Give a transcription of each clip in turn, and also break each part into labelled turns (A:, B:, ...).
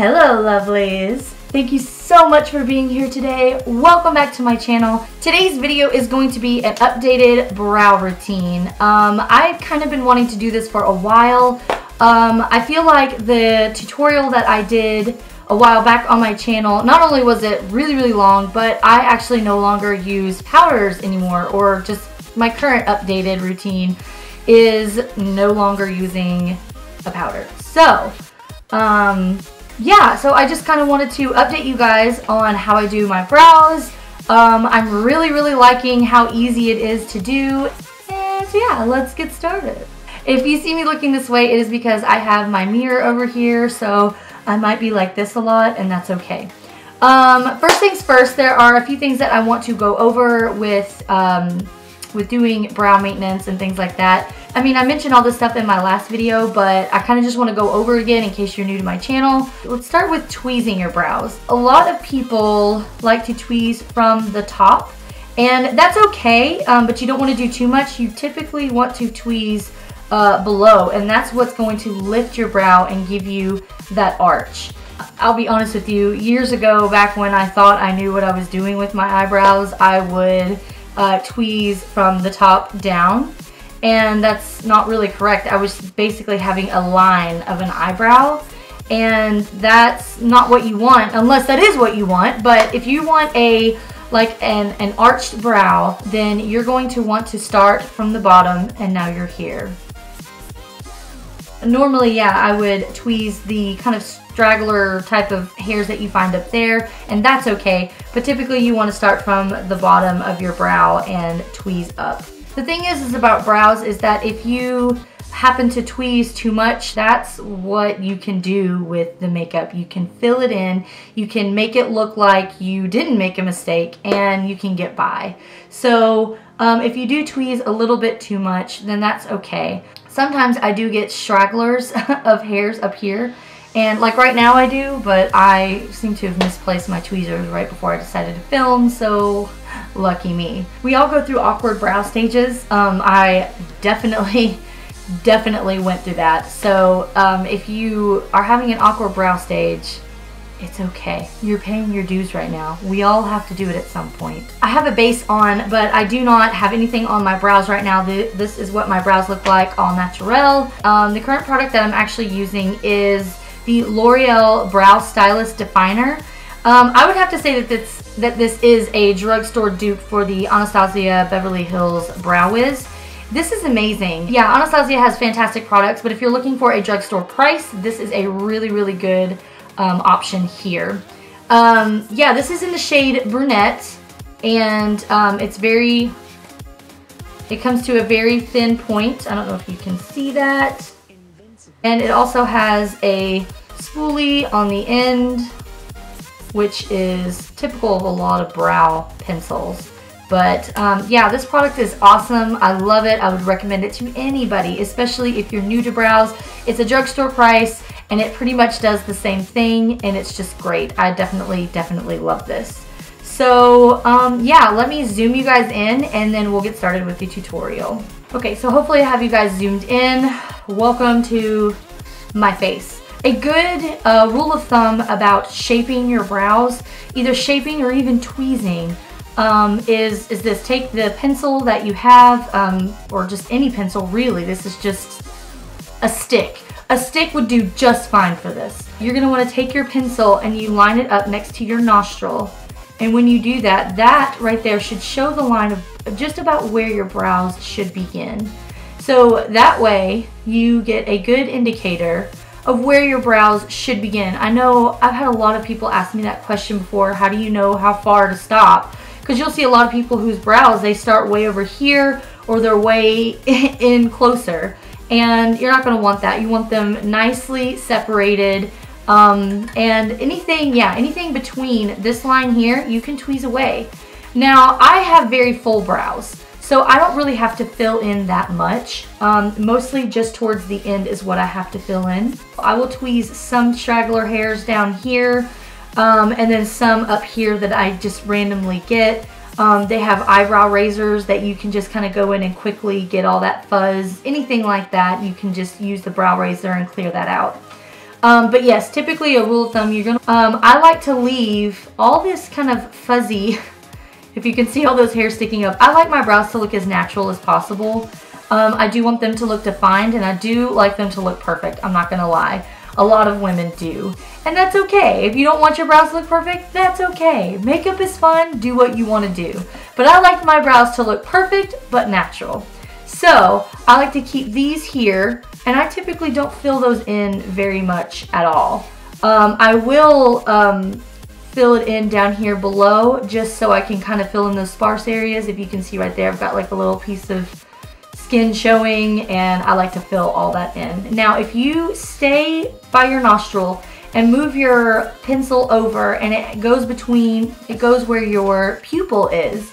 A: Hello lovelies! Thank you so much for being here today. Welcome back to my channel. Today's video is going to be an updated brow routine. Um, I've kind of been wanting to do this for a while. Um, I feel like the tutorial that I did a while back on my channel, not only was it really, really long, but I actually no longer use powders anymore or just my current updated routine is no longer using a powder. So, um, yeah, so I just kind of wanted to update you guys on how I do my brows. Um, I'm really, really liking how easy it is to do. And so yeah, let's get started. If you see me looking this way, it is because I have my mirror over here, so I might be like this a lot, and that's okay. Um, first things first, there are a few things that I want to go over with, um, with doing brow maintenance and things like that. I mean, I mentioned all this stuff in my last video, but I kind of just want to go over again in case you're new to my channel. Let's start with tweezing your brows. A lot of people like to tweeze from the top, and that's okay, um, but you don't want to do too much. You typically want to tweeze uh, below, and that's what's going to lift your brow and give you that arch. I'll be honest with you, years ago, back when I thought I knew what I was doing with my eyebrows, I would uh, tweeze from the top down and that's not really correct. I was basically having a line of an eyebrow and that's not what you want unless that is what you want but if you want a like an, an arched brow then you're going to want to start from the bottom and now you're here. Normally yeah I would tweeze the kind of straggler type of hairs that you find up there and that's okay but typically you want to start from the bottom of your brow and tweeze up. The thing is, is about brows is that if you happen to tweeze too much, that's what you can do with the makeup. You can fill it in, you can make it look like you didn't make a mistake, and you can get by. So um, if you do tweeze a little bit too much, then that's okay. Sometimes I do get stragglers of hairs up here, and like right now I do, but I seem to have misplaced my tweezers right before I decided to film, so lucky me. We all go through awkward brow stages. Um, I definitely, definitely went through that. So um, if you are having an awkward brow stage, it's okay. You're paying your dues right now. We all have to do it at some point. I have a base on, but I do not have anything on my brows right now. This is what my brows look like, all natural. Um, the current product that I'm actually using is the L'Oreal Brow Stylist Definer. Um, I would have to say that this, that this is a drugstore dupe for the Anastasia Beverly Hills Brow Wiz. This is amazing. Yeah, Anastasia has fantastic products, but if you're looking for a drugstore price, this is a really, really good um, option here. Um, yeah, this is in the shade Brunette, and um, it's very, it comes to a very thin point. I don't know if you can see that. And it also has a spoolie on the end, which is typical of a lot of brow pencils. But um, yeah, this product is awesome. I love it. I would recommend it to anybody, especially if you're new to brows. It's a drugstore price and it pretty much does the same thing and it's just great. I definitely, definitely love this. So um, yeah, let me zoom you guys in and then we'll get started with the tutorial. Okay, so hopefully I have you guys zoomed in. Welcome to my face. A good uh, rule of thumb about shaping your brows, either shaping or even tweezing, um, is, is this. Take the pencil that you have, um, or just any pencil really, this is just a stick. A stick would do just fine for this. You're gonna wanna take your pencil and you line it up next to your nostril. And when you do that, that right there should show the line of just about where your brows should begin. So that way you get a good indicator of where your brows should begin. I know I've had a lot of people ask me that question before. How do you know how far to stop? Because you'll see a lot of people whose brows, they start way over here or they're way in closer. And you're not to want that. You want them nicely separated. Um, and anything, yeah, anything between this line here, you can tweeze away. Now, I have very full brows. So I don't really have to fill in that much. Um, mostly just towards the end is what I have to fill in. I will tweeze some straggler hairs down here um, and then some up here that I just randomly get. Um, they have eyebrow razors that you can just kind of go in and quickly get all that fuzz. Anything like that, you can just use the brow razor and clear that out. Um, but yes, typically a rule of thumb, you're gonna, um, I like to leave all this kind of fuzzy, if you can see all those hairs sticking up, I like my brows to look as natural as possible. Um, I do want them to look defined and I do like them to look perfect, I'm not gonna lie. A lot of women do. And that's okay. If you don't want your brows to look perfect, that's okay. Makeup is fun, do what you wanna do. But I like my brows to look perfect, but natural. So I like to keep these here and I typically don't fill those in very much at all. Um, I will um, fill it in down here below just so I can kind of fill in those sparse areas. If you can see right there, I've got like a little piece of skin showing and I like to fill all that in. Now if you stay by your nostril and move your pencil over and it goes between, it goes where your pupil is,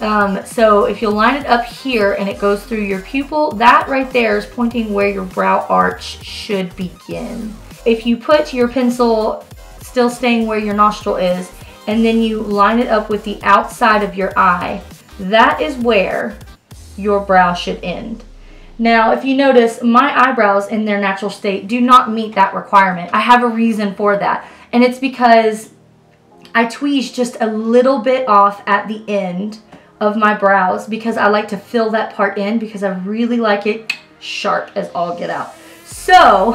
A: um, so if you line it up here and it goes through your pupil, that right there is pointing where your brow arch should begin. If you put your pencil still staying where your nostril is, and then you line it up with the outside of your eye, that is where your brow should end. Now, if you notice, my eyebrows in their natural state do not meet that requirement. I have a reason for that, and it's because I tweeze just a little bit off at the end of my brows because I like to fill that part in because I really like it sharp as all get out. So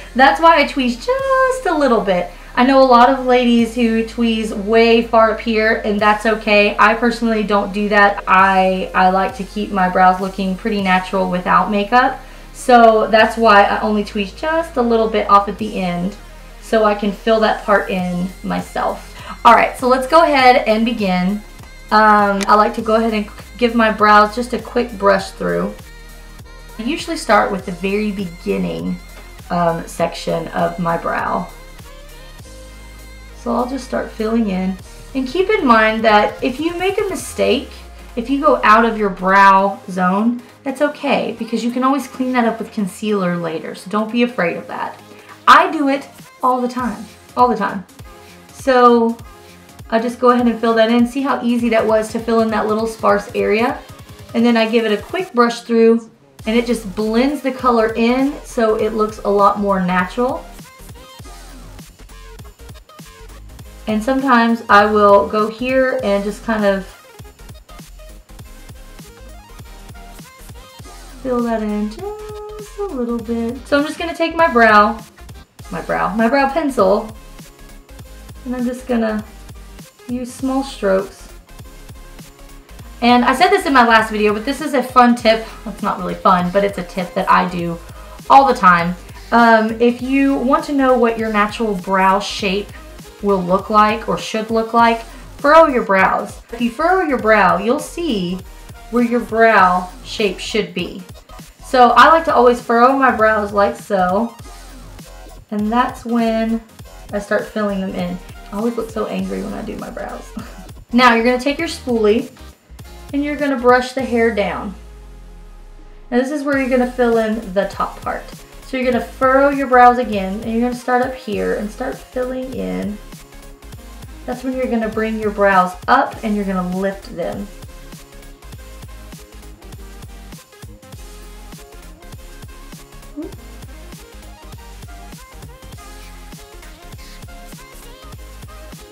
A: that's why I tweeze just a little bit. I know a lot of ladies who tweeze way far up here and that's okay. I personally don't do that. I, I like to keep my brows looking pretty natural without makeup. So that's why I only tweeze just a little bit off at the end so I can fill that part in myself. All right, so let's go ahead and begin. Um, I like to go ahead and give my brows just a quick brush through. I usually start with the very beginning um, section of my brow. So I'll just start filling in. And keep in mind that if you make a mistake, if you go out of your brow zone, that's okay because you can always clean that up with concealer later. So don't be afraid of that. I do it all the time, all the time. So I'll just go ahead and fill that in. See how easy that was to fill in that little sparse area? And then I give it a quick brush through and it just blends the color in so it looks a lot more natural. And sometimes I will go here and just kind of fill that in just a little bit. So I'm just gonna take my brow, my brow, my brow pencil, and I'm just gonna use small strokes. And I said this in my last video, but this is a fun tip. It's not really fun, but it's a tip that I do all the time. Um, if you want to know what your natural brow shape will look like or should look like, furrow your brows. If you furrow your brow, you'll see where your brow shape should be. So I like to always furrow my brows like so. And that's when I start filling them in. I always look so angry when I do my brows. now you're going to take your spoolie and you're going to brush the hair down. Now this is where you're going to fill in the top part. So you're going to furrow your brows again and you're to start up here and start filling in. That's when you're going to bring your brows up and you're going to lift them.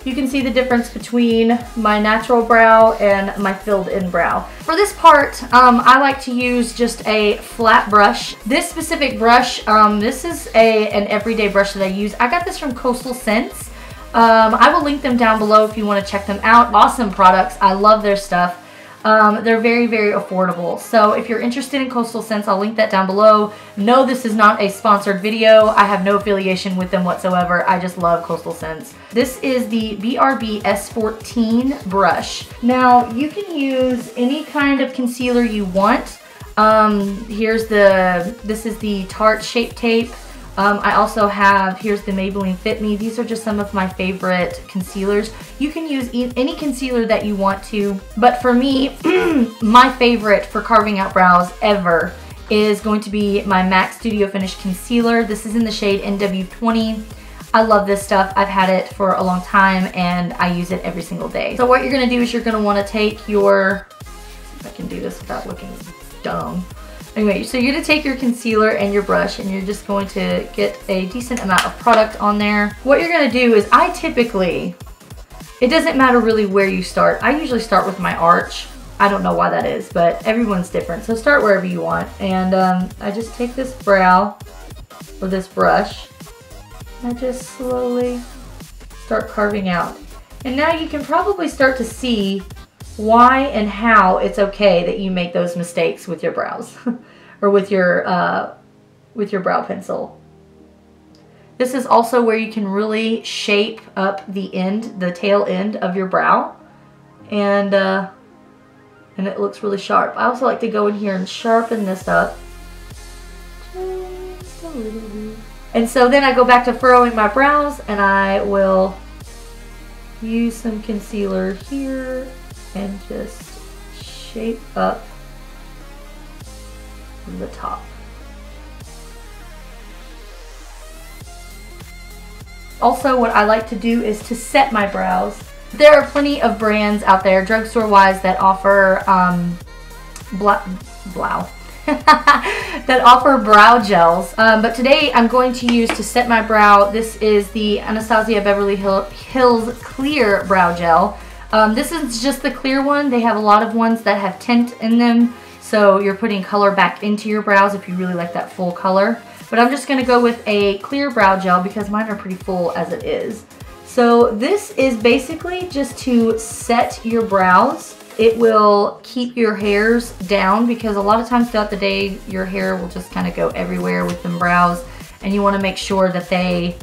A: You can see the difference between my natural brow and my filled in brow. For this part, um, I like to use just a flat brush. This specific brush, um, this is a an everyday brush that I use. I got this from Coastal Scents. Um, I will link them down below if you want to check them out. Awesome products. I love their stuff. Um, they're very, very affordable. So if you're interested in Coastal Scents, I'll link that down below. No, this is not a sponsored video. I have no affiliation with them whatsoever. I just love Coastal Scents. This is the BRB S14 brush. Now, you can use any kind of concealer you want. Um, here's the, this is the Tarte Shape Tape. Um, I also have, here's the Maybelline Fit Me. These are just some of my favorite concealers. You can use e any concealer that you want to, but for me, my favorite for carving out brows ever is going to be my MAC Studio Finish Concealer. This is in the shade NW20. I love this stuff. I've had it for a long time and I use it every single day. So what you're gonna do is you're gonna wanna take your, I can do this without looking dumb. Anyway, so you're gonna take your concealer and your brush and you're just going to get a decent amount of product on there. What you're gonna do is I typically, it doesn't matter really where you start. I usually start with my arch. I don't know why that is, but everyone's different. So start wherever you want. And um, I just take this brow or this brush and I just slowly start carving out. And now you can probably start to see why and how it's okay that you make those mistakes with your brows or with your uh, with your brow pencil. This is also where you can really shape up the end, the tail end of your brow. And, uh, and it looks really sharp. I also like to go in here and sharpen this up. And so then I go back to furrowing my brows and I will use some concealer here and just shape up the top. Also, what I like to do is to set my brows. There are plenty of brands out there, drugstore wise, that offer um, blow, blow that offer brow gels. Um, but today I'm going to use to set my brow, this is the Anastasia Beverly Hills Clear Brow Gel. Um, this is just the clear one. They have a lot of ones that have tint in them. So you're putting color back into your brows if you really like that full color. But I'm just going to go with a clear brow gel because mine are pretty full as it is. So this is basically just to set your brows. It will keep your hairs down because a lot of times throughout the day your hair will just kind of go everywhere with them brows and you want to make sure that they,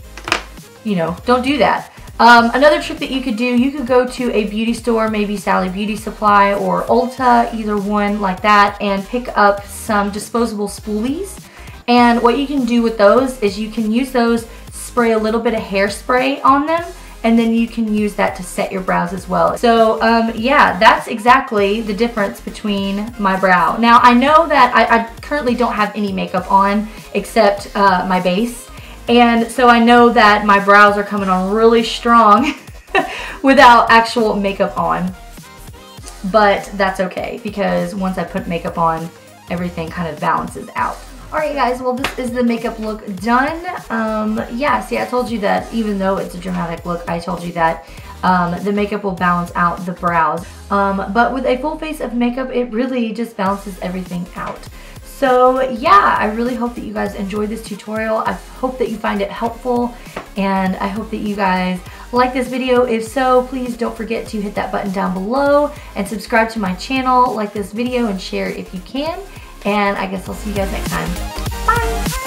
A: you know, don't do that. Um, another trick that you could do, you could go to a beauty store, maybe Sally Beauty Supply or Ulta, either one like that, and pick up some disposable spoolies. And what you can do with those is you can use those, spray a little bit of hairspray on them, and then you can use that to set your brows as well. So um, yeah, that's exactly the difference between my brow. Now I know that I, I currently don't have any makeup on except uh, my base and so I know that my brows are coming on really strong without actual makeup on. But that's okay because once I put makeup on, everything kind of balances out. Alright guys, well this is the makeup look done. Um, yeah, see I told you that even though it's a dramatic look, I told you that um, the makeup will balance out the brows. Um, but with a full face of makeup, it really just balances everything out. So yeah, I really hope that you guys enjoyed this tutorial. I hope that you find it helpful and I hope that you guys like this video. If so, please don't forget to hit that button down below and subscribe to my channel, like this video and share if you can. And I guess I'll see you guys next time. Bye!